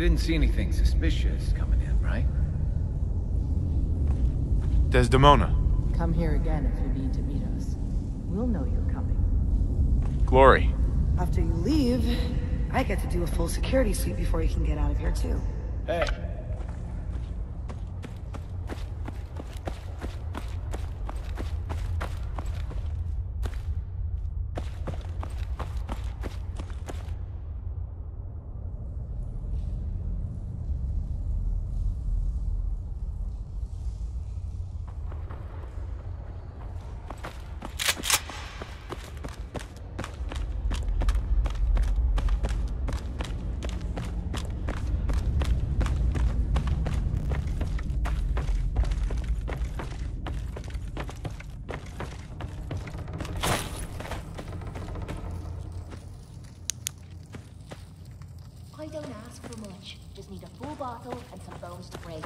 You didn't see anything suspicious coming in, right? Desdemona. Come here again if you need to meet us. We'll know you're coming. Glory. After you leave, I get to do a full security sweep before you can get out of here too. Hey. I don't ask for much. Just need a full bottle and some bones to break.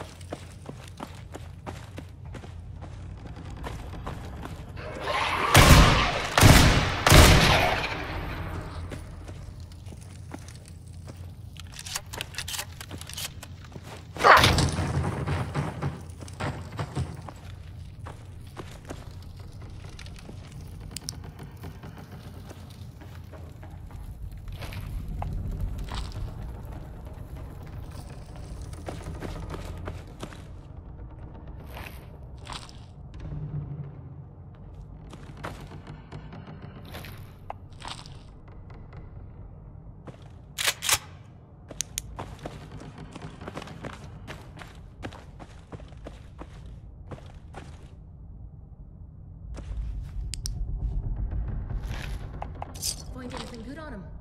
Find anything good on him?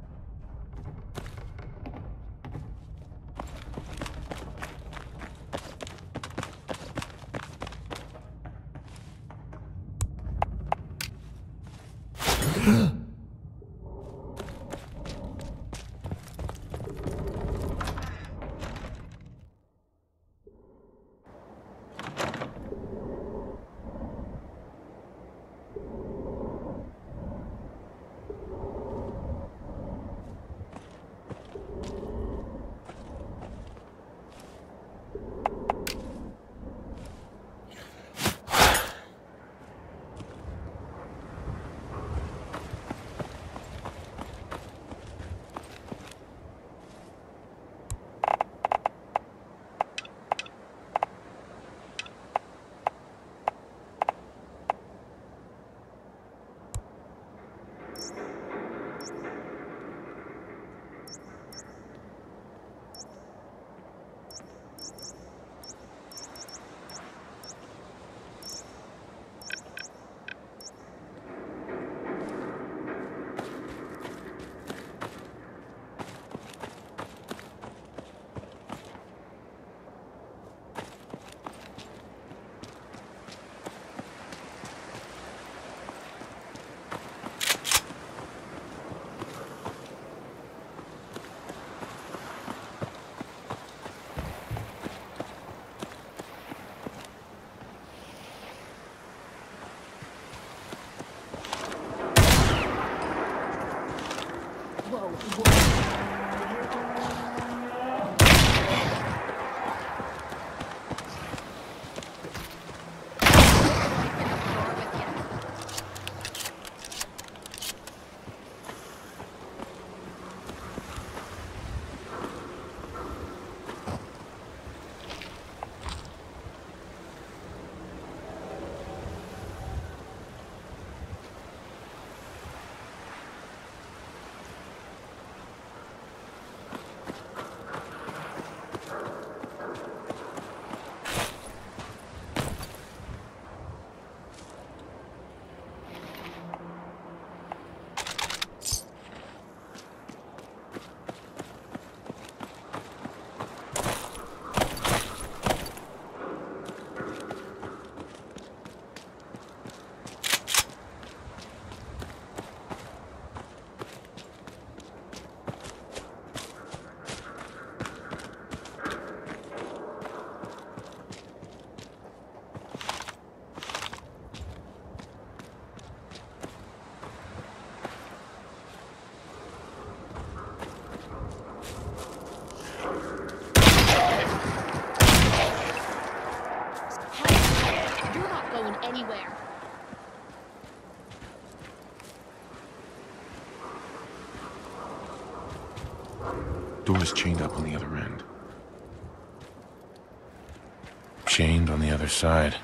Side.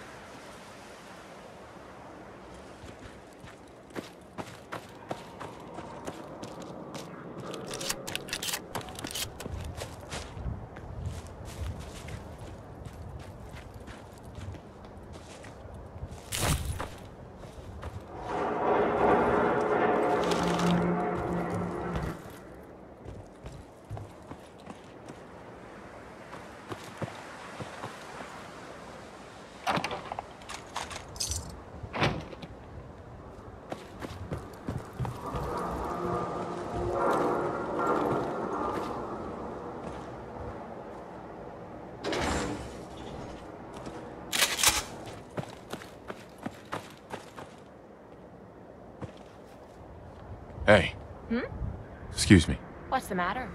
Hey. Hmm? Excuse me. What's the matter?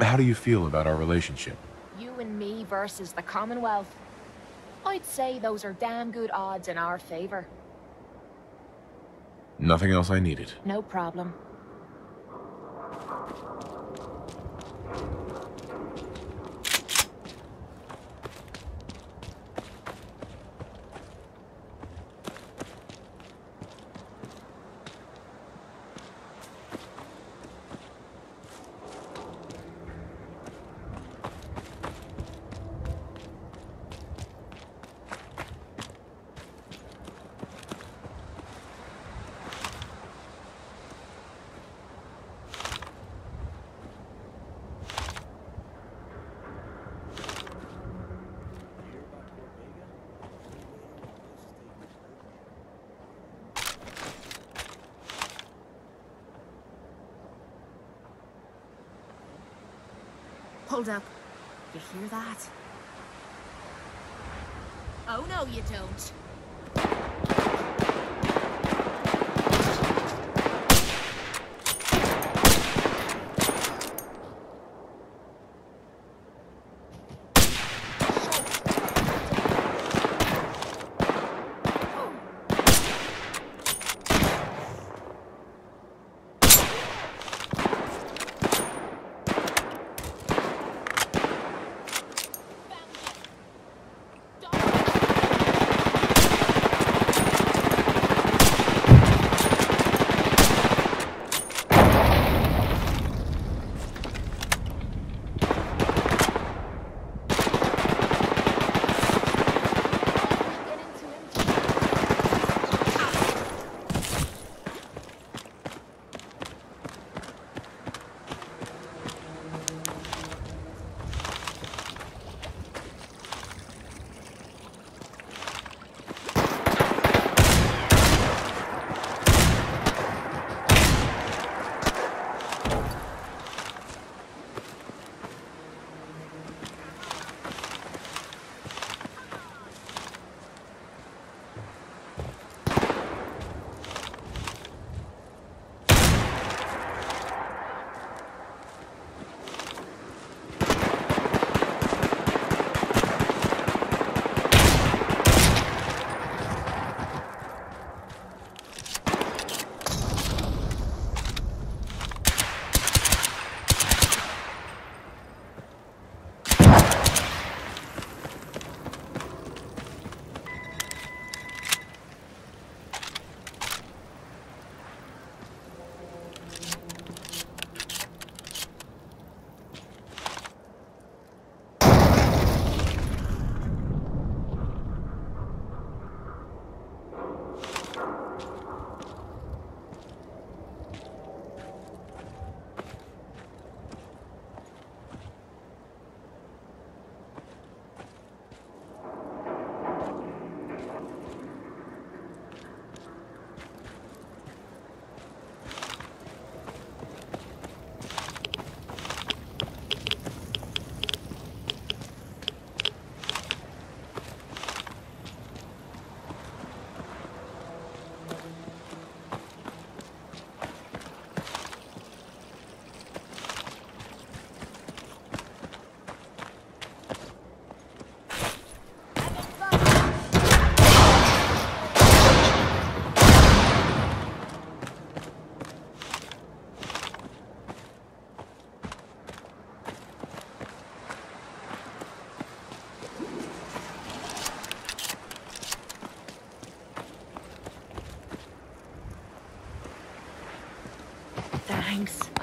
How do you feel about our relationship? You and me versus the Commonwealth. I'd say those are damn good odds in our favor. Nothing else I needed. No problem. Hold up. You hear that? Oh no, you don't.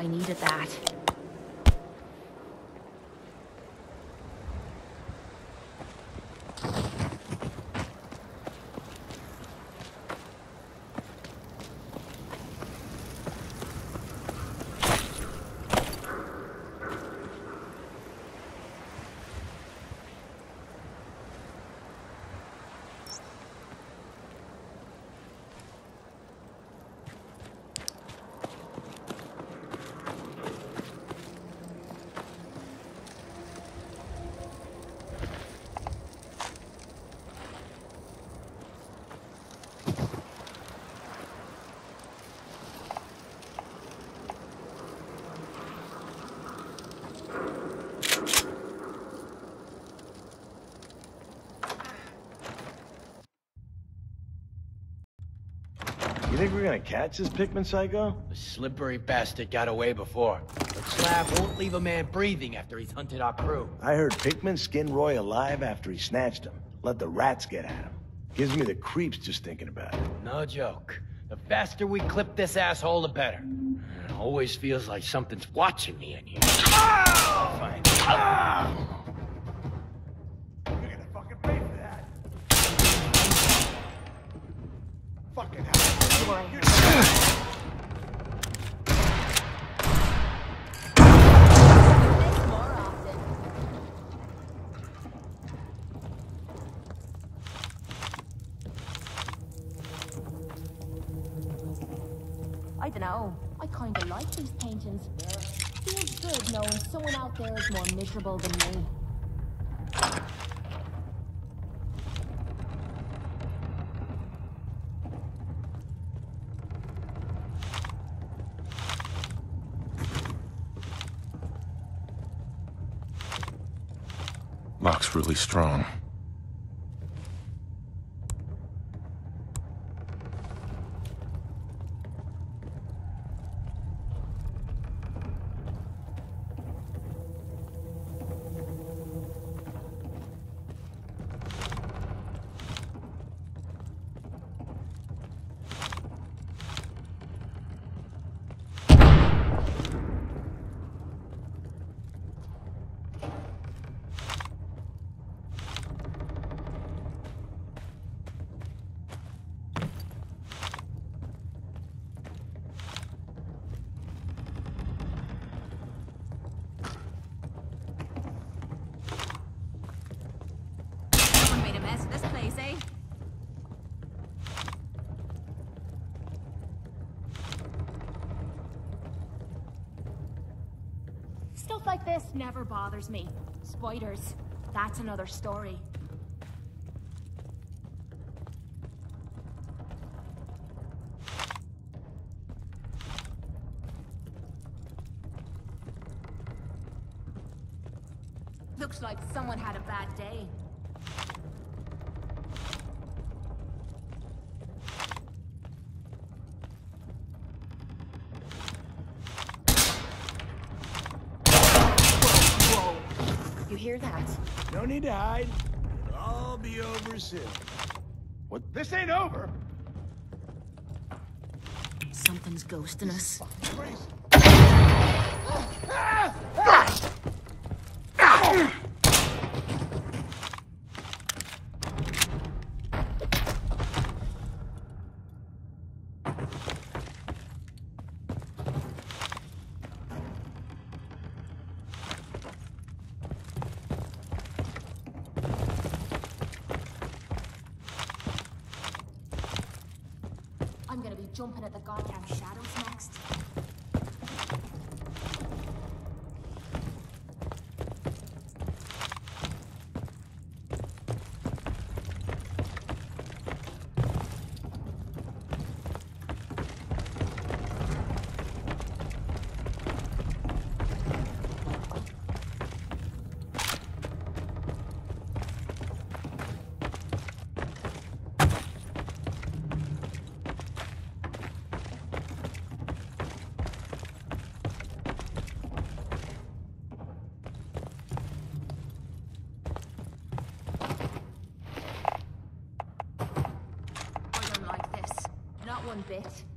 I needed that. You think we're gonna catch this Pickman psycho? The slippery bastard got away before. But Slag won't leave a man breathing after he's hunted our crew. I heard Pickman skinned Roy alive after he snatched him. Let the rats get at him. Gives me the creeps just thinking about it. No joke. The faster we clip this asshole, the better. It always feels like something's watching me in here. Ah! Fine. You're often. I don't know. I kind of like these paintings. Feels good knowing someone out there is more miserable than me. Really strong. Someone made a mess of this place, eh? Stuff like this never bothers me. Spiders, that's another story. Looks like someone had a bad day. You hear that? No need to hide. It'll all be over soon. What? This ain't over. Something's ghosting us. Bit.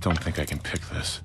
Don't think I can pick this.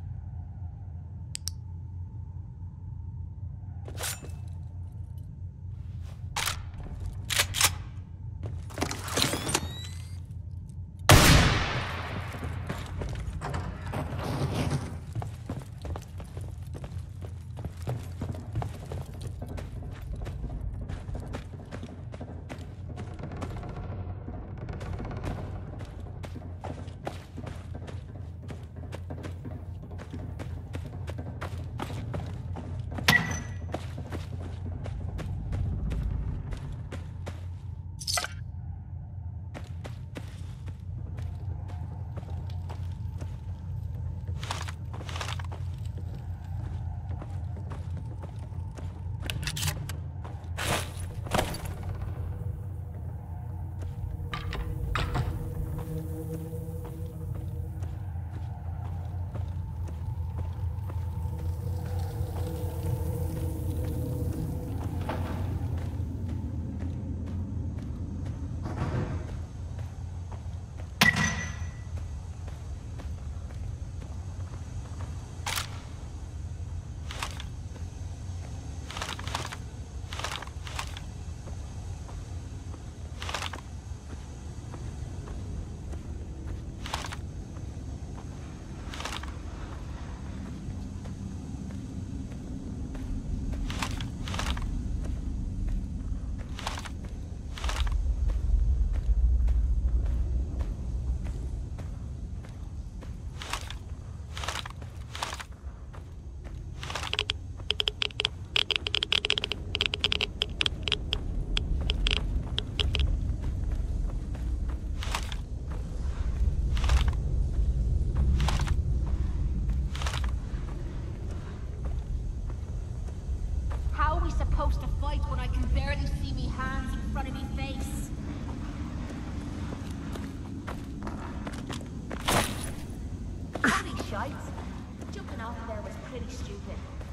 stupid.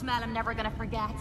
smell I'm never gonna forget.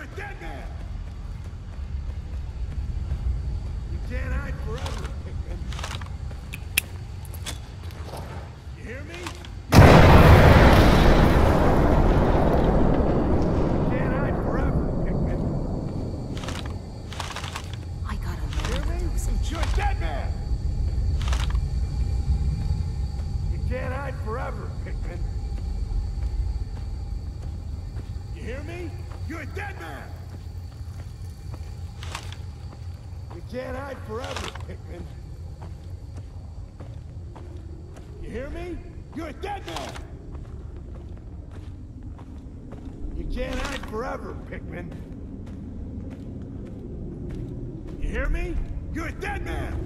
You're a dead man! You can't hide forever, Pickman. You hear me? You can't hide forever, Pickman. I gotta You hear know. me? You're a dead man! You can't hide forever, Pickman. You hear me? You're a dead man! You can't hide forever, Pickman. You hear me? You're a dead man! You can't hide forever, Pickman. You hear me? You're a dead man!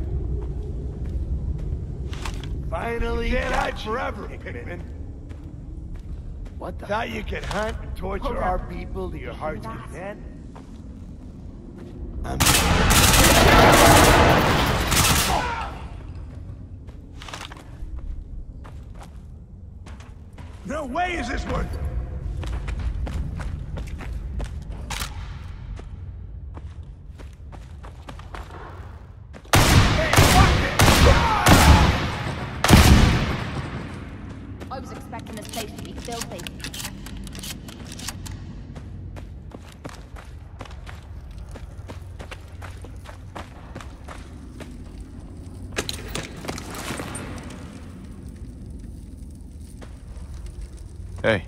Finally, you can't hide forever, Pickman. What the? Thought you could hunt and torture our people to your heart's content? I'm No way is this worth it! Hey, fuck this! I was expecting this place to be filthy. Hey,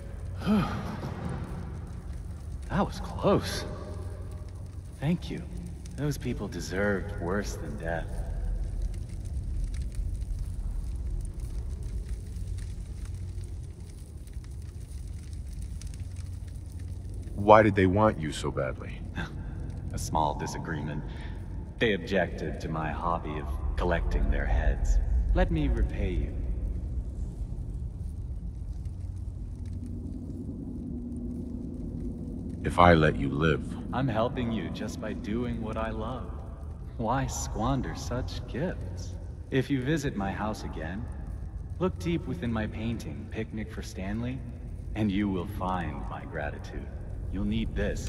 That was close. Thank you. Those people deserved worse than death. why did they want you so badly? A small disagreement. They objected to my hobby of collecting their heads. Let me repay you. If I let you live, I'm helping you just by doing what I love. Why squander such gifts? If you visit my house again, look deep within my painting, Picnic for Stanley, and you will find my gratitude. You'll need this.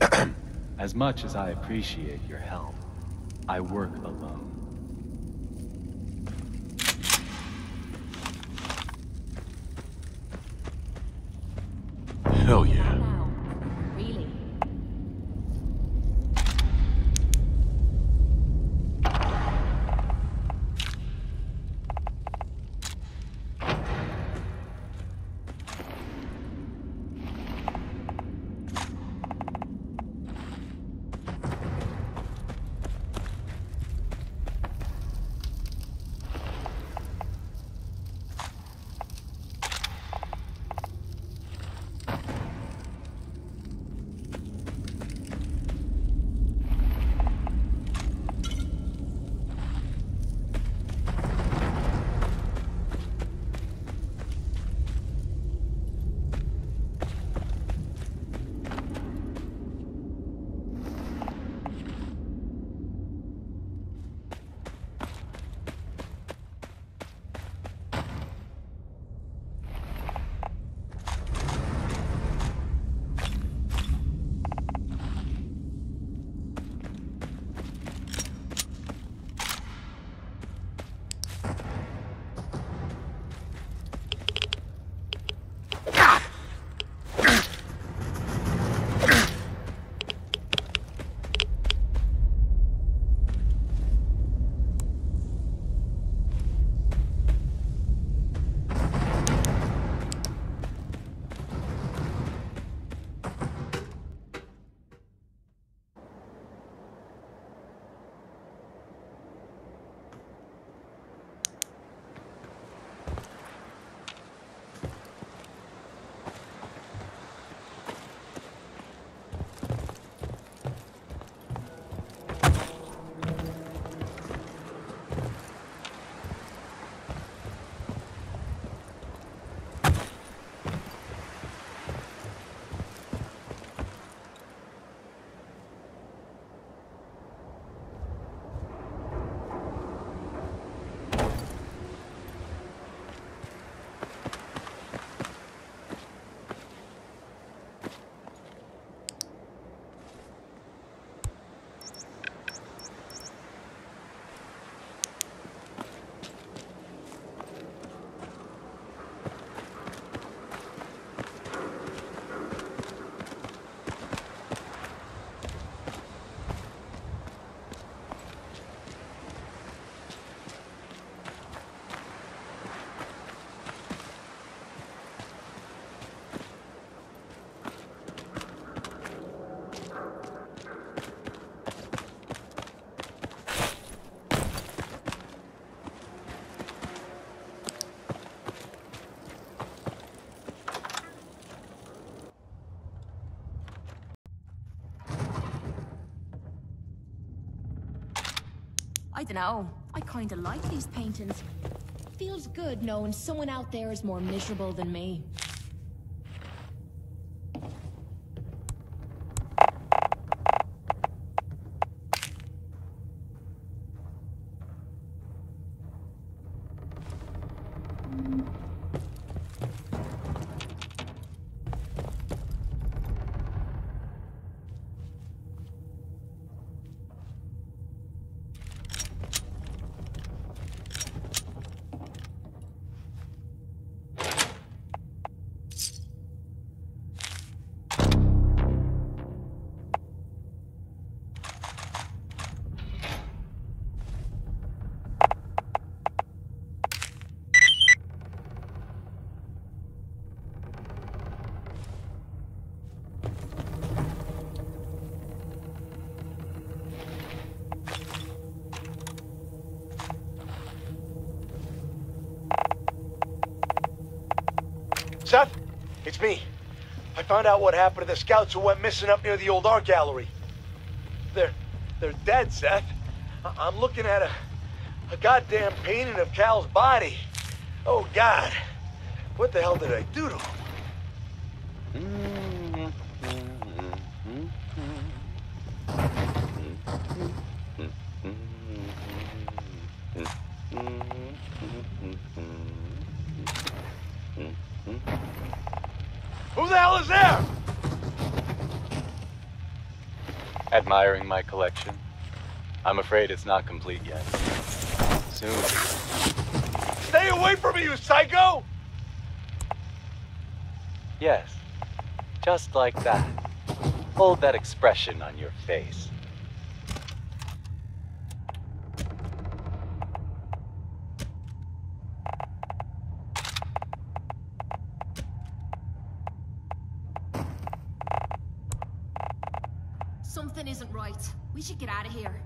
as much as I appreciate your help, I work alone. I dunno. I kinda like these paintings. Feels good knowing someone out there is more miserable than me. It's me. I found out what happened to the scouts who went missing up near the old art gallery. They're, they're dead, Seth. I- I'm looking at a, a goddamn painting of Cal's body. Oh, God. What the hell did I do to him? Admiring my collection? I'm afraid it's not complete yet. Soon. Stay away from me, you psycho! Yes. Just like that. Hold that expression on your face. Something isn't right. We should get out of here.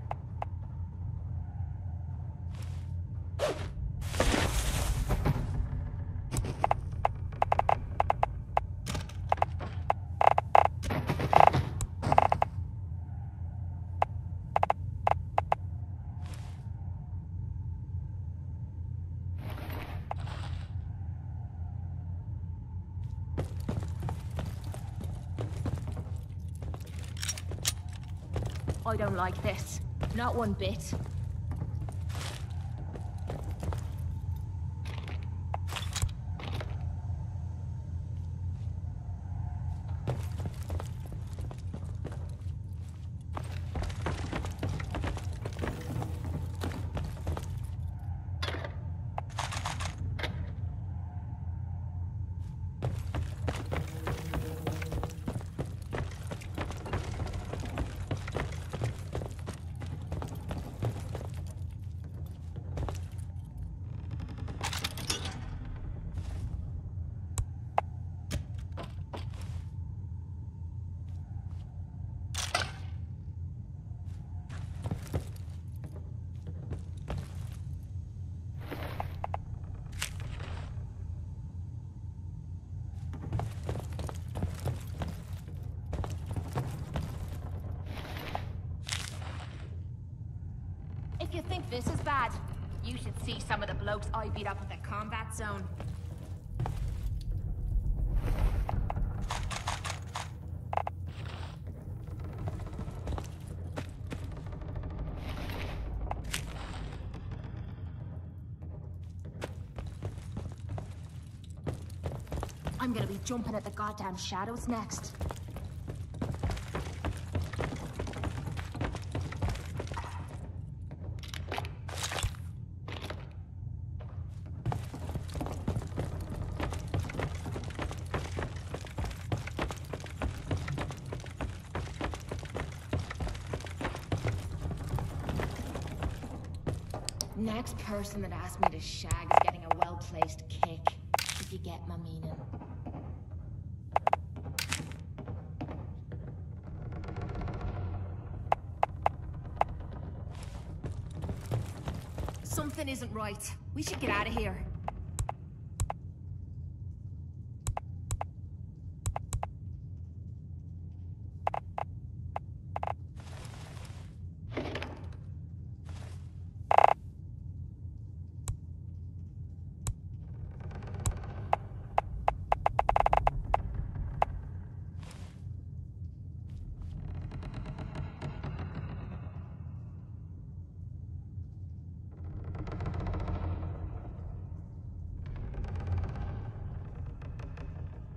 I don't like this. Not one bit. This is bad, you should see some of the blokes I beat up at the combat zone. I'm gonna be jumping at the goddamn shadows next. The next person that asks me to shag is getting a well-placed kick, if you get my meaning. Something isn't right. We should get out of here.